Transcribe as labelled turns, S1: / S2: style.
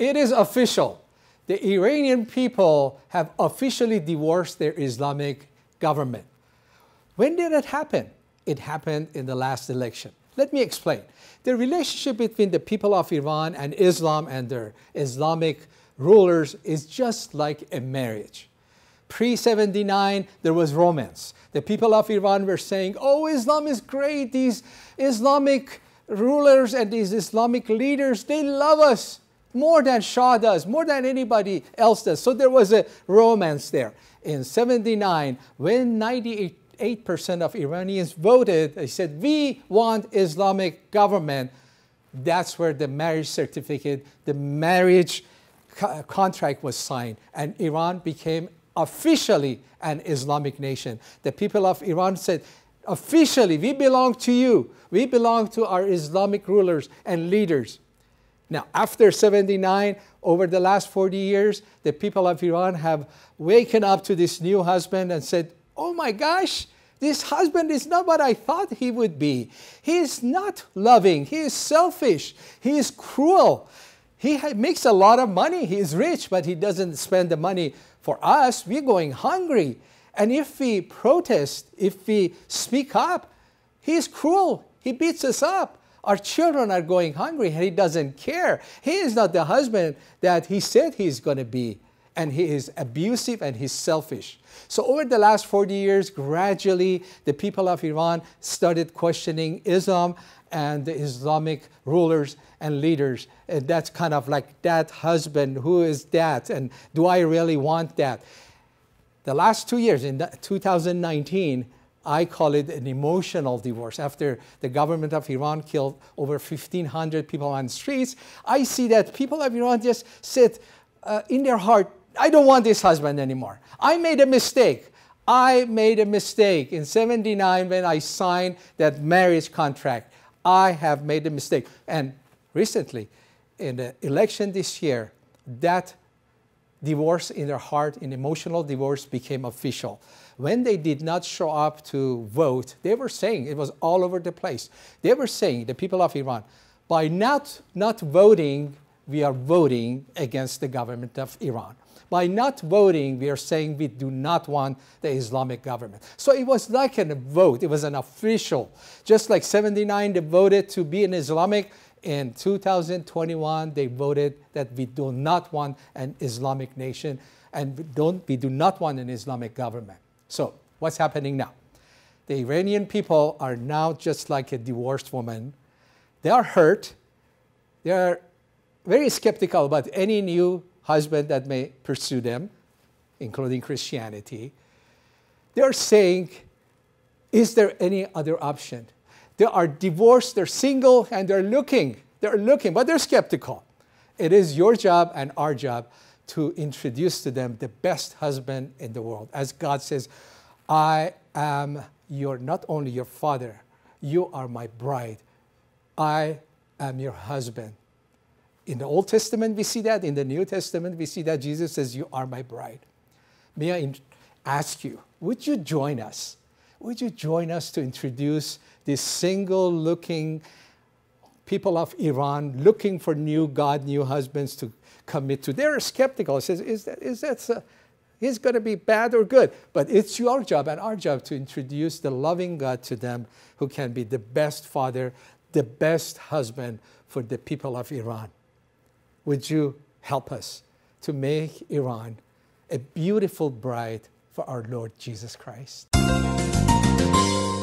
S1: It is official. The Iranian people have officially divorced their Islamic government. When did it happen? It happened in the last election. Let me explain. The relationship between the people of Iran and Islam and their Islamic rulers is just like a marriage. Pre 79, there was romance. The people of Iran were saying, Oh, Islam is great. These Islamic rulers and these Islamic leaders, they love us more than Shah does, more than anybody else does. So there was a romance there. In 79, when 98% of Iranians voted, they said, we want Islamic government. That's where the marriage certificate, the marriage co contract was signed, and Iran became officially an Islamic nation. The people of Iran said, officially, we belong to you. We belong to our Islamic rulers and leaders. Now, after 79, over the last 40 years, the people of Iran have waken up to this new husband and said, Oh my gosh, this husband is not what I thought he would be. He is not loving, he is selfish, he is cruel. He makes a lot of money, he is rich, but he doesn't spend the money for us. We're going hungry. And if we protest, if we speak up, he is cruel, he beats us up. Our children are going hungry and he doesn't care. He is not the husband that he said he's going to be. And he is abusive and he's selfish. So, over the last 40 years, gradually the people of Iran started questioning Islam and the Islamic rulers and leaders. And that's kind of like that husband, who is that? And do I really want that? The last two years, in 2019, I call it an emotional divorce. After the government of Iran killed over 1,500 people on the streets, I see that people of Iran just sit uh, in their heart, I don't want this husband anymore. I made a mistake. I made a mistake in 79 when I signed that marriage contract. I have made a mistake. And recently, in the election this year, that divorce in their heart, an emotional divorce, became official. When they did not show up to vote, they were saying, it was all over the place, they were saying, the people of Iran, by not, not voting, we are voting against the government of Iran. By not voting, we are saying we do not want the Islamic government. So it was like a vote, it was an official. Just like 79, they voted to be an Islamic, in 2021, they voted that we do not want an Islamic nation and we, don't, we do not want an Islamic government. So, what's happening now? The Iranian people are now just like a divorced woman. They are hurt. They are very skeptical about any new husband that may pursue them, including Christianity. They are saying, is there any other option? They are divorced, they're single, and they're looking. They're looking, but they're skeptical. It is your job and our job to introduce to them the best husband in the world. As God says, I am your not only your father, you are my bride. I am your husband. In the Old Testament, we see that. In the New Testament, we see that Jesus says, You are my bride. May I ask you, would you join us? Would you join us to introduce these single looking people of Iran looking for new God, new husbands to commit to. They're skeptical. It says, is that, is that is going to be bad or good? But it's your job and our job to introduce the loving God to them who can be the best father, the best husband for the people of Iran. Would you help us to make Iran a beautiful bride for our Lord Jesus Christ? thank you